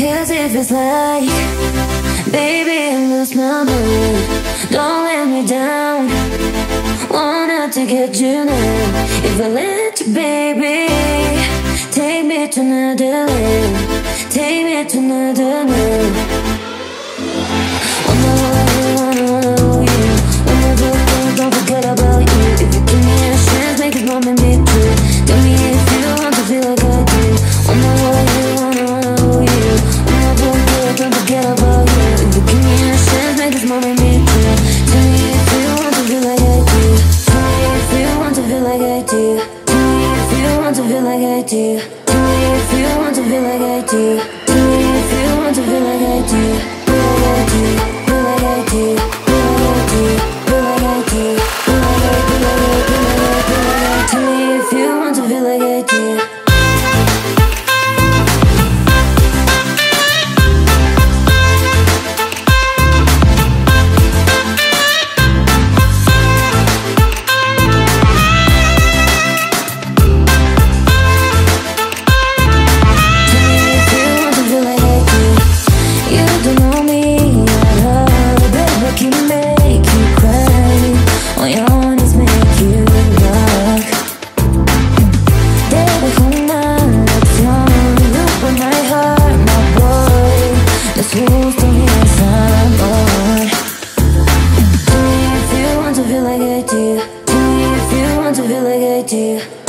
Cause if it's like Baby, I lose my mind Don't let me down. Wanted to get you now. If I let you, baby Take me to another land. Take me to another land feel like I do. Tell me if you want to feel like I do. Tell me if you want to feel like I do do.